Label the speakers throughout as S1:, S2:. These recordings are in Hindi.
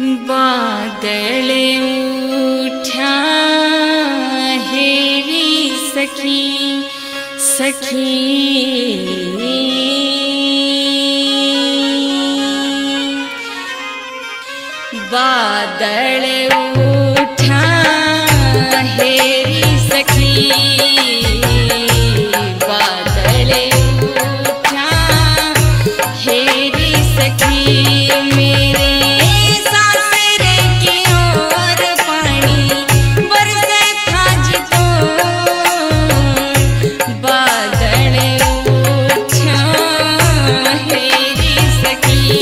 S1: बादल हेरी सखी सखी। बादल उठा हेरी सखी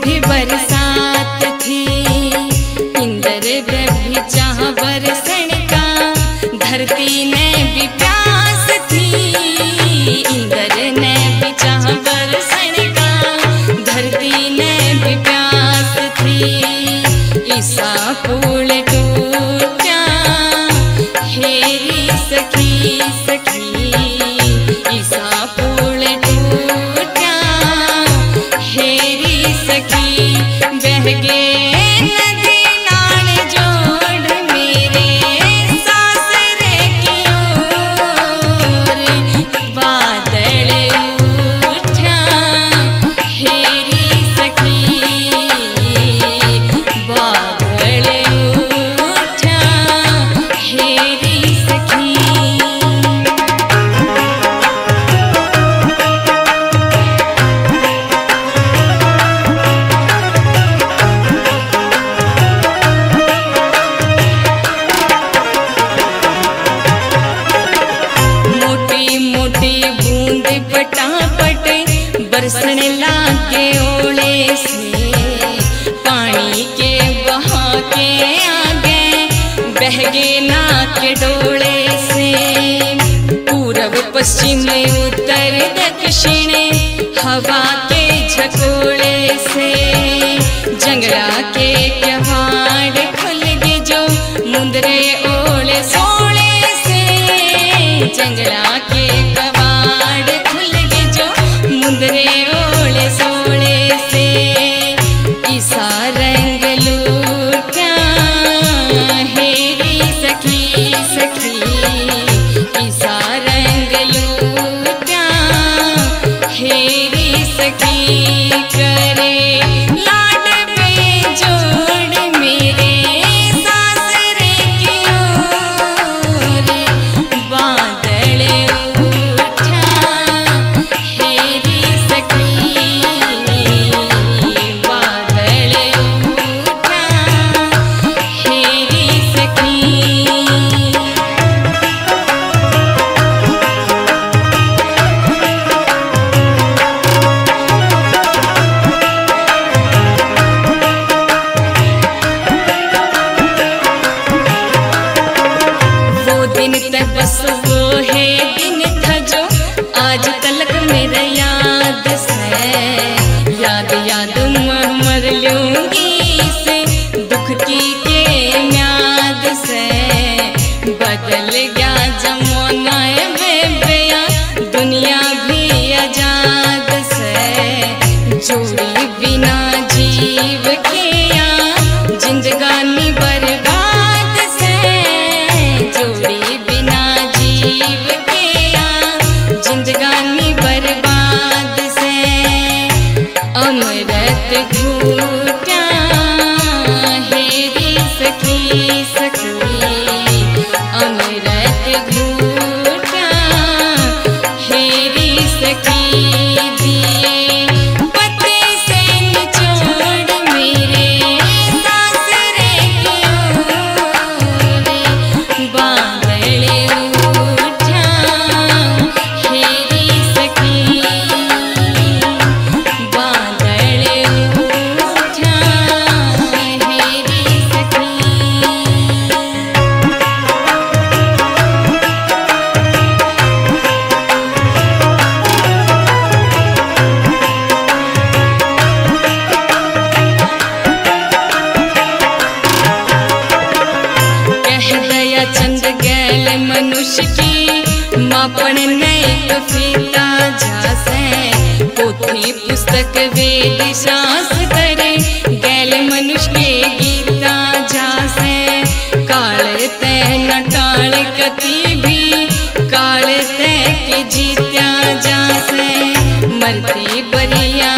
S1: भी बरसात बूंद पटापट बरसने से, पानी के के आगे बहगे नाक डोले से। पूरब, पश्चिम, उत्तर, दक्षिण हवा के से, जंगला के गए जो से, जंगला के मुंदरे ओले सोले से ईसा रंग लूटा हेरी सखी सखी ईसा वो बस वो है दिन था जो आज तलक मेरा याद से याद याद मर मर लूँगी से दुख की के म्याद से बदल गया जमाना फीता जासे पोथी पुस्तक वेद शास्त्र गैल मनुष्य के गीता जासे काले ते नटाल कति भी, काल ते के जीत्या जासे मरती बरिया